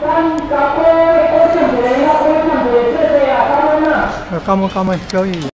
干干杯，喝干杯，喝干杯，谢谢啊，干杯啊！干，干，交易。